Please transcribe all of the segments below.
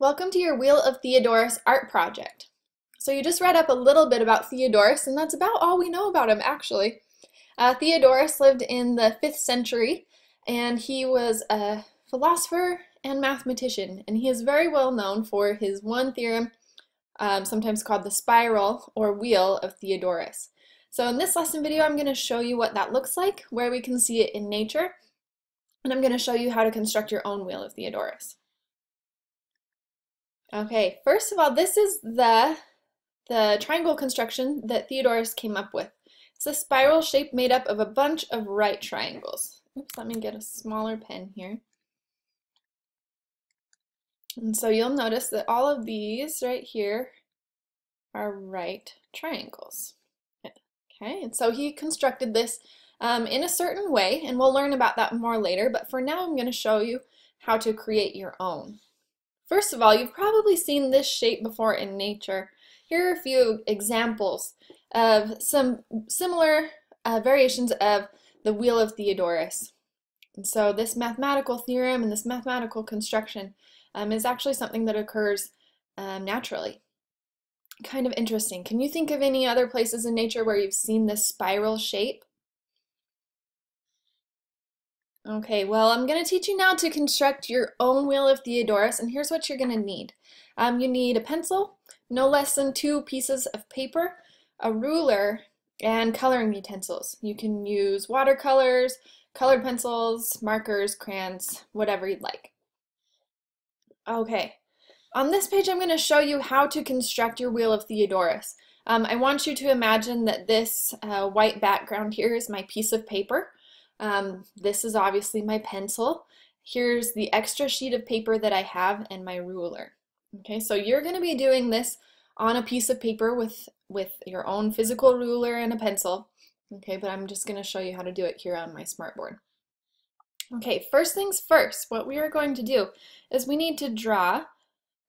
Welcome to your Wheel of Theodorus art project. So you just read up a little bit about Theodorus, and that's about all we know about him actually. Uh, Theodorus lived in the 5th century, and he was a philosopher and mathematician, and he is very well known for his one theorem, um, sometimes called the spiral or wheel of Theodorus. So in this lesson video, I'm going to show you what that looks like, where we can see it in nature, and I'm going to show you how to construct your own wheel of Theodorus. Okay, first of all, this is the, the triangle construction that Theodorus came up with. It's a spiral shape made up of a bunch of right triangles. Oops, let me get a smaller pen here. And so you'll notice that all of these right here are right triangles. Okay, and so he constructed this um, in a certain way, and we'll learn about that more later, but for now I'm going to show you how to create your own. First of all, you've probably seen this shape before in nature. Here are a few examples of some similar uh, variations of the Wheel of Theodorus. And so this mathematical theorem and this mathematical construction um, is actually something that occurs um, naturally. Kind of interesting. Can you think of any other places in nature where you've seen this spiral shape? Okay, well, I'm going to teach you now to construct your own Wheel of Theodorus, and here's what you're going to need. Um, you need a pencil, no less than two pieces of paper, a ruler, and coloring utensils. You can use watercolors, colored pencils, markers, crayons, whatever you'd like. Okay, on this page I'm going to show you how to construct your Wheel of Theodorus. Um, I want you to imagine that this uh, white background here is my piece of paper. Um, this is obviously my pencil. Here's the extra sheet of paper that I have and my ruler. Okay, so you're going to be doing this on a piece of paper with, with your own physical ruler and a pencil. Okay, but I'm just going to show you how to do it here on my smartboard. Okay, first things first, what we are going to do is we need to draw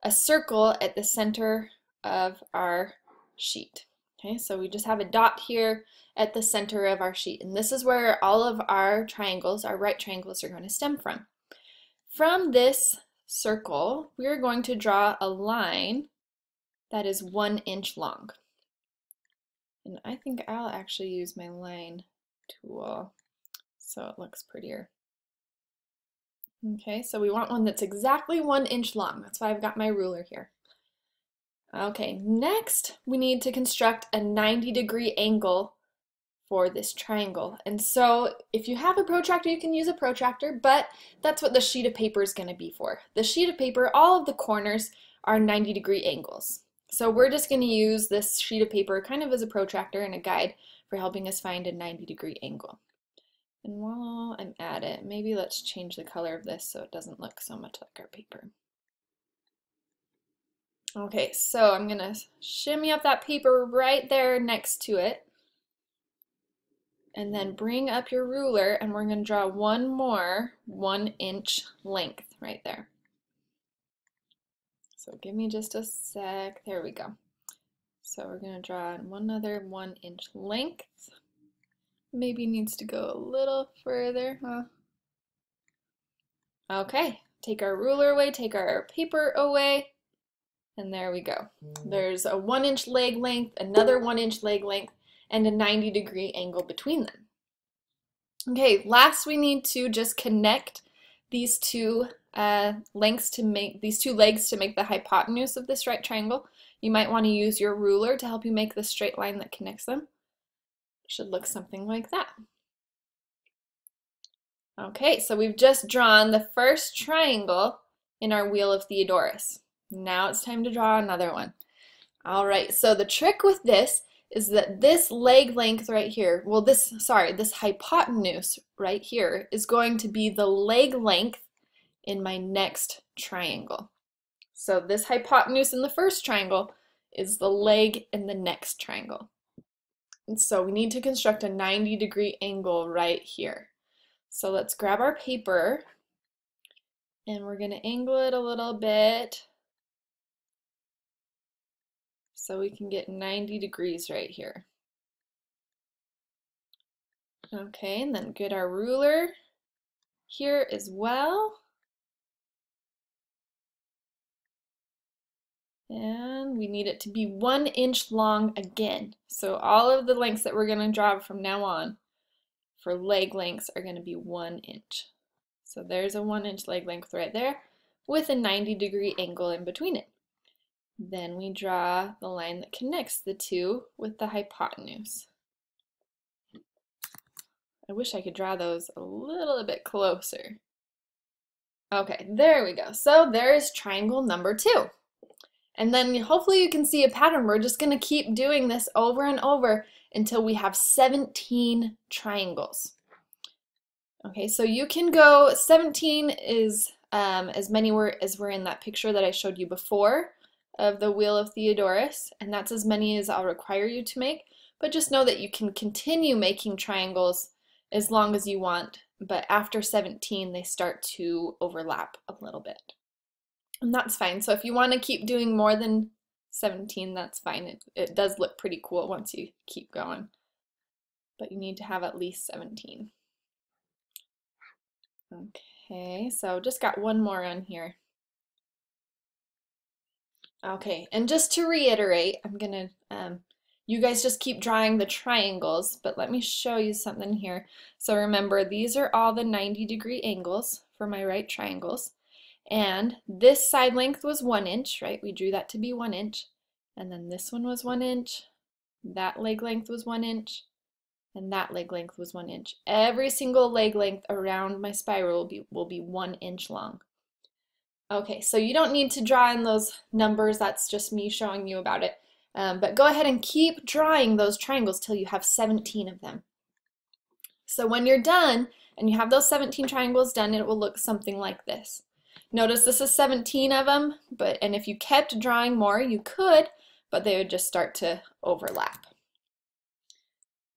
a circle at the center of our sheet. Okay, so we just have a dot here at the center of our sheet. And this is where all of our triangles, our right triangles, are going to stem from. From this circle, we're going to draw a line that is one inch long. And I think I'll actually use my line tool so it looks prettier. Okay, so we want one that's exactly one inch long. That's why I've got my ruler here. Okay, next we need to construct a 90 degree angle for this triangle. And so if you have a protractor, you can use a protractor, but that's what the sheet of paper is going to be for. The sheet of paper, all of the corners are 90 degree angles. So we're just going to use this sheet of paper kind of as a protractor and a guide for helping us find a 90 degree angle. And while I'm at it, maybe let's change the color of this so it doesn't look so much like our paper. Okay, so I'm going to shimmy up that paper right there next to it and then bring up your ruler and we're going to draw one more one inch length right there. So give me just a sec. There we go. So we're going to draw one other one inch length. Maybe needs to go a little further, huh? Okay, take our ruler away, take our paper away, and there we go. There's a one inch leg length, another one inch leg length, and a 90 degree angle between them. Okay, last we need to just connect these two uh, lengths to make, these two legs to make the hypotenuse of this right triangle. You might want to use your ruler to help you make the straight line that connects them. It should look something like that. Okay, so we've just drawn the first triangle in our Wheel of Theodorus. Now it's time to draw another one. All right, so the trick with this is that this leg length right here, well this, sorry, this hypotenuse right here is going to be the leg length in my next triangle. So this hypotenuse in the first triangle is the leg in the next triangle. And so we need to construct a 90 degree angle right here. So let's grab our paper and we're going to angle it a little bit so we can get 90 degrees right here. Okay, and then get our ruler here as well. And we need it to be one inch long again. So all of the lengths that we're going to draw from now on for leg lengths are going to be one inch. So there's a one inch leg length right there with a 90 degree angle in between it. Then we draw the line that connects the two with the hypotenuse. I wish I could draw those a little bit closer. Okay, there we go. So there's triangle number two. And then hopefully you can see a pattern. We're just going to keep doing this over and over until we have 17 triangles. Okay, so you can go, 17 is um, as many were as were in that picture that I showed you before of the Wheel of Theodorus, and that's as many as I'll require you to make. But just know that you can continue making triangles as long as you want, but after 17 they start to overlap a little bit. And that's fine. So if you want to keep doing more than 17, that's fine. It, it does look pretty cool once you keep going. But you need to have at least 17. Okay, so just got one more on here. Okay, and just to reiterate, I'm gonna, um, you guys just keep drawing the triangles, but let me show you something here. So remember, these are all the 90 degree angles for my right triangles. And this side length was one inch, right? We drew that to be one inch. And then this one was one inch. That leg length was one inch. And that leg length was one inch. Every single leg length around my spiral will be, will be one inch long. Okay, so you don't need to draw in those numbers. That's just me showing you about it. Um, but go ahead and keep drawing those triangles till you have 17 of them. So when you're done and you have those 17 triangles done, it will look something like this. Notice this is 17 of them, but and if you kept drawing more, you could, but they would just start to overlap.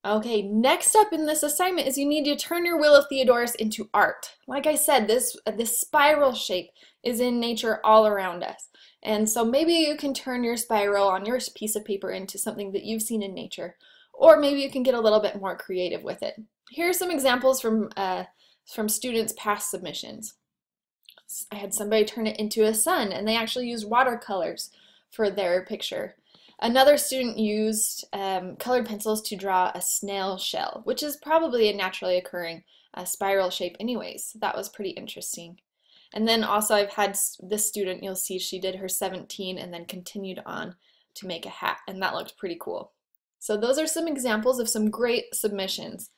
Okay, next up in this assignment is you need to turn your Wheel of Theodorus into art. Like I said, this, this spiral shape is in nature all around us. And so maybe you can turn your spiral on your piece of paper into something that you've seen in nature, or maybe you can get a little bit more creative with it. Here are some examples from, uh, from students' past submissions. I had somebody turn it into a sun and they actually used watercolors for their picture. Another student used um, colored pencils to draw a snail shell, which is probably a naturally occurring uh, spiral shape anyways. That was pretty interesting. And then also I've had this student, you'll see she did her 17 and then continued on to make a hat, and that looked pretty cool. So those are some examples of some great submissions.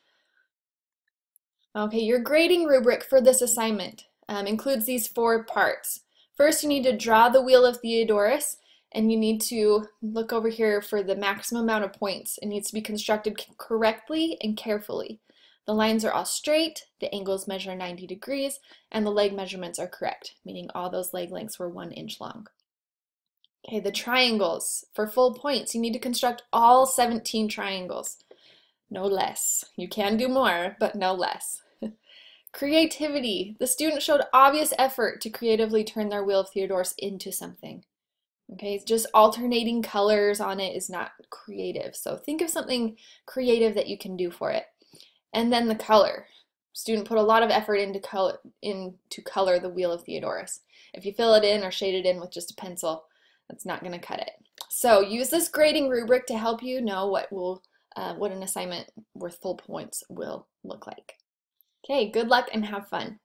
Okay, your grading rubric for this assignment um, includes these four parts. First, you need to draw the Wheel of Theodorus, and you need to look over here for the maximum amount of points. It needs to be constructed correctly and carefully. The lines are all straight, the angles measure 90 degrees, and the leg measurements are correct, meaning all those leg lengths were one inch long. Okay, the triangles. For full points, you need to construct all 17 triangles. No less. You can do more, but no less. Creativity. The student showed obvious effort to creatively turn their Wheel of Theodorus into something. Okay, just alternating colors on it is not creative. So think of something creative that you can do for it. And then the color. Student put a lot of effort into color, into color the Wheel of Theodorus. If you fill it in or shade it in with just a pencil, that's not going to cut it. So use this grading rubric to help you know what will uh, what an assignment worth full points will look like. Okay, good luck and have fun.